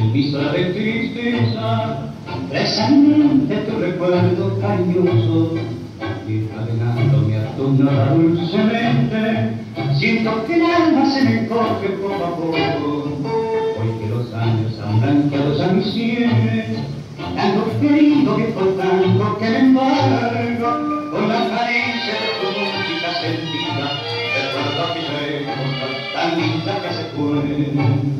Misa de tristeza, presente tu recuerdo cariñoso, y cadenándome a tu dulcemente, siento que el alma se me coge poco a poco, hoy que los años han blanqueado a mis sienes, tanto querido que por tanto que me embargo, con la carencia de tu música sentida, recuerdo aquella época tan linda que se fue.